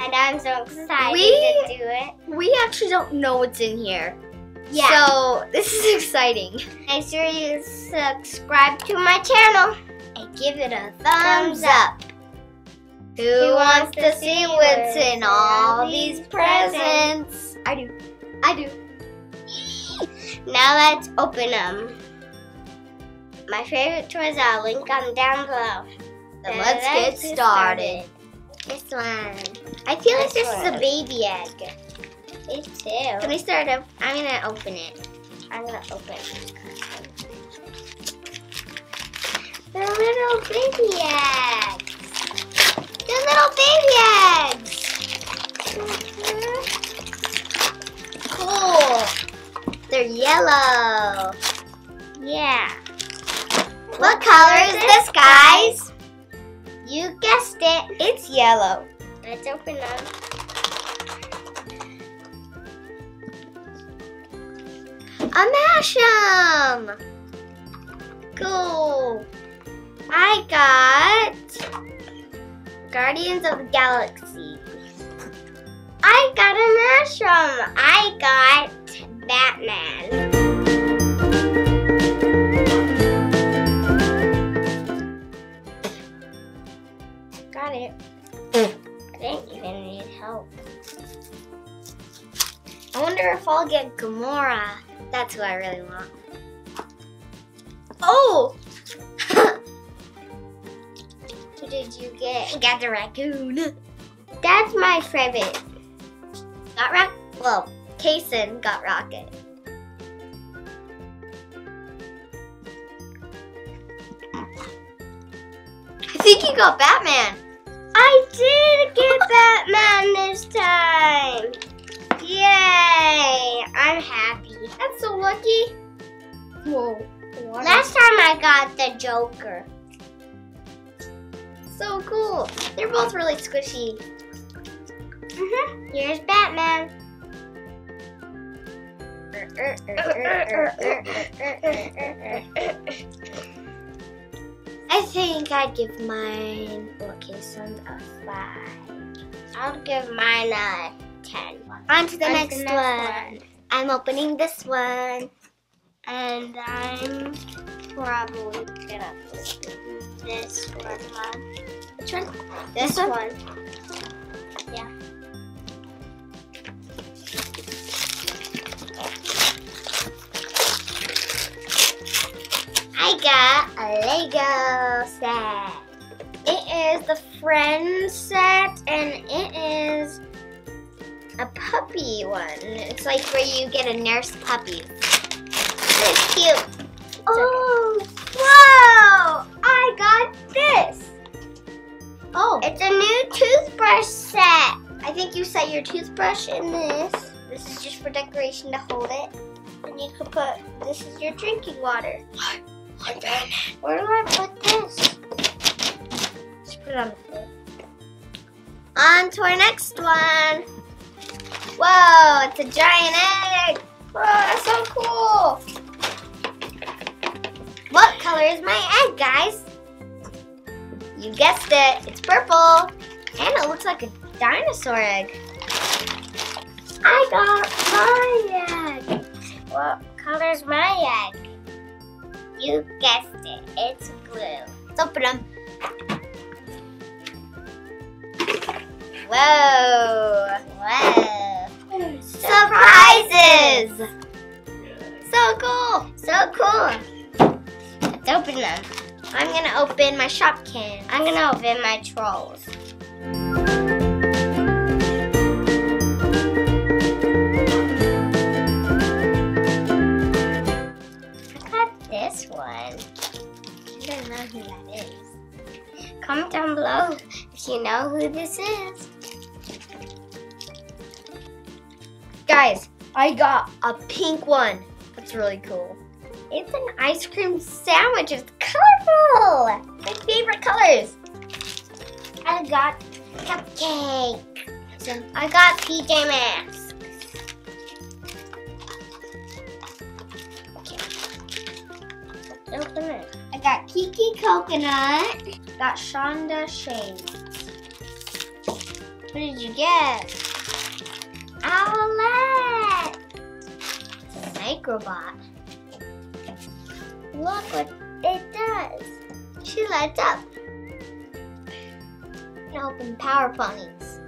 And I'm so excited We- to do it. We actually don't know what's in here. Yeah. So this is exciting. Make sure you subscribe to my channel and give it a thumbs up. Who wants to see what's in all these presents? I do. I do. Now let's open them. My favorite toys I'll link them down below. Then Uh, let's get started. This one. I feel like This this is a baby egg. Me too. Can we start up? I'm gonna open it. I'm gonna open They're little baby eggs. They're little baby eggs. Mm-hmm. Cool. They're yellow. Yeah. What color is this, guys? You guessed it. It's yellow. Let's open them. A Mash'em. Cool. I got Guardians of the Galaxy. I got a mushroom. I got Batman. Wonder if I'll get Gamora. That's who I really want. Oh! Who did you get? I got the raccoon. That's my favorite. Got Rock. Well, Kasen got Rocket. I think you got Batman. I did get lucky. Whoa. Last time I got the Joker. so cool. They're both really squishy. hmm Here's Batman. I think I'd give mine well, Kasen's a five. I'll give mine a 10. On to the On next, the one. next I'm opening this one. And I'm probably gonna put this one. Which one? This one? one. Yeah. I got a Lego set. It is the Friends set, and it is a puppy one. It's like where you get a nurse puppy. It's cute. Oh, whoa! I got this. Oh, It's a new toothbrush set. I think you set your toothbrush in this. This is just for decoration to hold it. And you could put, this is your drinking water. Where do I put this? Just put it on the floor. On to our next one. It's a giant egg. Whoa, that's so cool. What color is my egg, guys? You guessed it. It's purple. And it looks like a dinosaur egg. I got my egg. What color's my egg? You guessed it. It's blue. Let's open them. Whoa. Whoa. Surprises! So cool. So cool. Let's open them. I'm gonna open my Shopkin. I'm gonna open my trolls. I got this one. I don't know who that is. Comment down below if you know who this is. Guys, I got a pink one. That's really cool. It's an ice cream sandwich. It's colorful. My favorite colors. I got cupcake. I got PJ Masks. Okay. Let's open it. I got Kiki Coconut. Got Shonda shades. What did you get? Owlette! Microbot. Look what it does. She lights up. And open power ponies.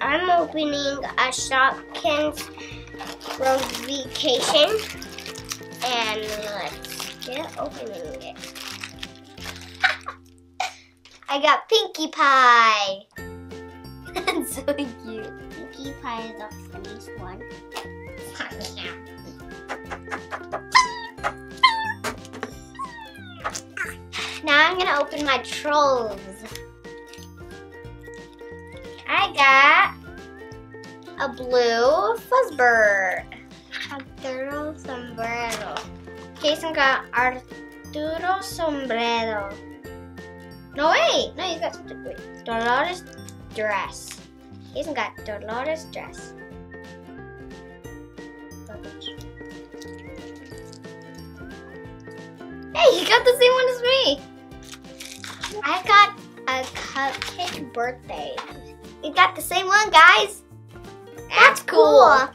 I'm opening a Shopkins Vacation. And let's get opening it. I got Pinkie Pie. That's so cute. Pinkie Pie is the funniest one. Now I'm gonna open my trolls. I got a blue fuzzbird. Arturo Sombrero. Kasen got Arturo Sombrero. No, wait. No, you got wait. Dolores dress. Kasen got Dolores dress. Hey, you got the same one as me. I got a cupcake birthday. You got the same one, guys. That's cool.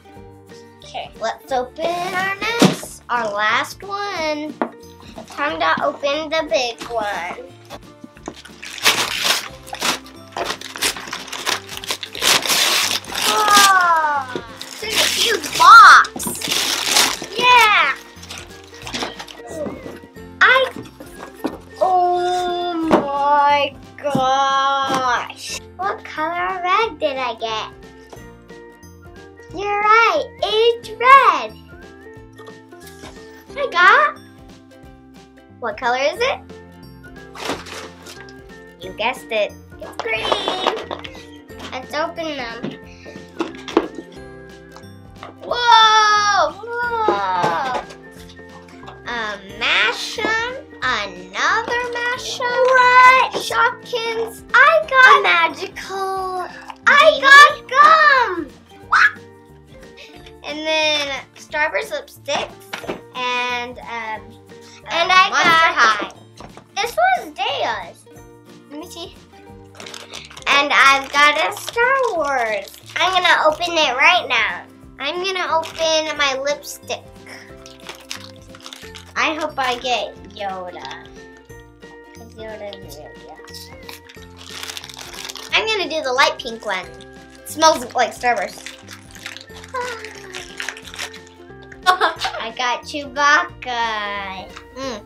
Okay. Let's open our next, our last one. Time to open the big one. Did I get? You're right. It's red. I got. What color is it? You guessed it. It's green. Let's open them. Whoa! Whoa! A Mash'em, another Mash'em. What? Shopkins. I got A magical. I got gum. And then Starburst lipsticks and um And uh, I Monster got- High. This was Daya's. Let me see. And I've got a Star Wars. I'm gonna open it right now. I'm gonna open my lipstick. I hope I get Yoda. Cause Yoda really awesome. Gonna do the light pink one. It smells like Starburst. I got Chewbacca. Mm.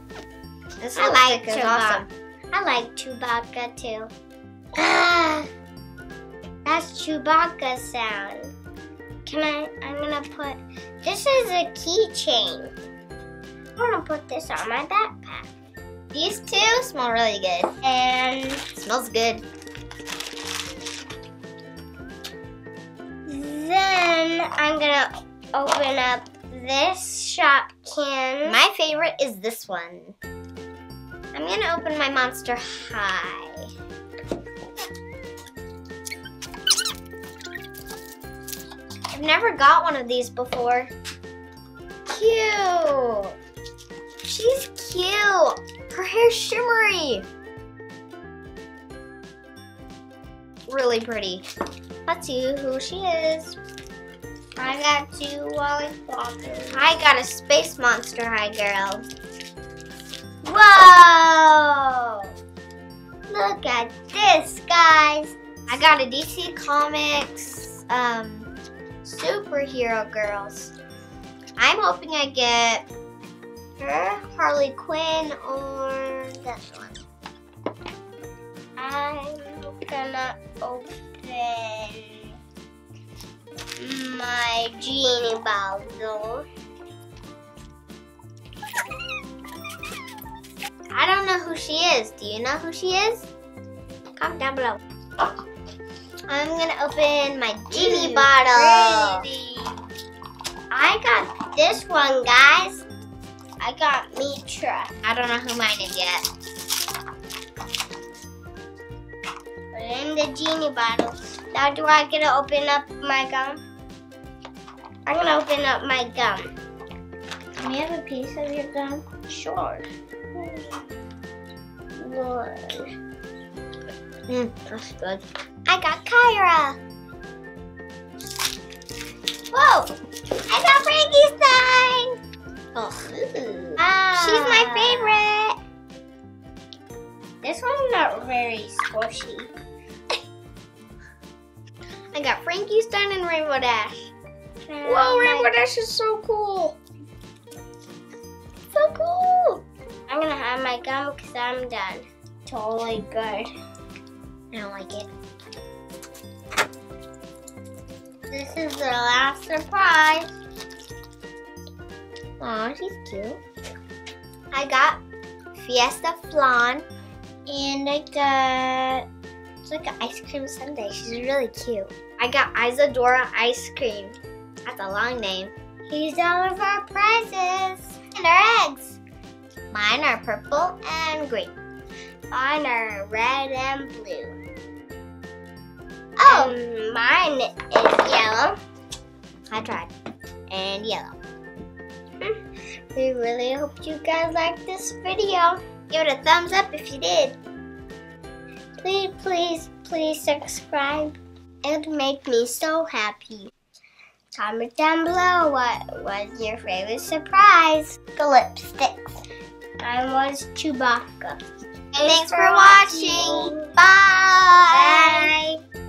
This I like is Chewbacca. awesome. I like Chewbacca too. Ah, that's Chewbacca sound. Can I? I'm gonna put. This is a keychain. I'm gonna put this on my backpack. These two smell really good. And smells good. Then I'm gonna open up this Shopkin. My favorite is this one. I'm gonna open my Monster High. I've never got one of these before. Cute. She's cute. Her hair's shimmery. Really pretty. Let's see who she is. I got two lollipops. I got a space monster high girl. Whoa! Look at this, guys. I got a DC Comics um, superhero girls. I'm hoping I get her, Harley Quinn, or this one. I'm gonna open genie bottle. I don't know who she is. Do you know who she is? Comment down below. I'm gonna open my genie Ooh, bottle. pretty. I got this one, guys. I got Mitra. I don't know who mine is yet. Put in the genie bottle. Now, do I get to open up my gum? I'm gonna open up my gum. Can we have a piece of your gum? Sure. One. Mm, that's good. I got Kyra. Whoa! I got Frankie Stein. Oh, Ah. she's my favorite. This one's not very squishy. I got Frankie Stein and Rainbow Dash. Whoa, Whoa, Rainbow Dash is so cool. So cool. I'm gonna have my gum because I'm done. Totally good. I don't like it. This is the last surprise. Aw, she's cute. I got Fiesta Flan. And I got It's like an ice cream sundae. She's really cute. I got Isadora ice cream. That's a long name. here's all of our prizes. And our eggs. Mine are purple and green. Mine are red and blue. Oh, And mine is yellow. I tried. And yellow. We really hope you guys liked this video. Give it a thumbs up if you did. Please, please, please subscribe. It would make me so happy. Comment down below what was your favorite surprise. The lipsticks. Mine was Chewbacca. Thanks for watching. Bye. Bye.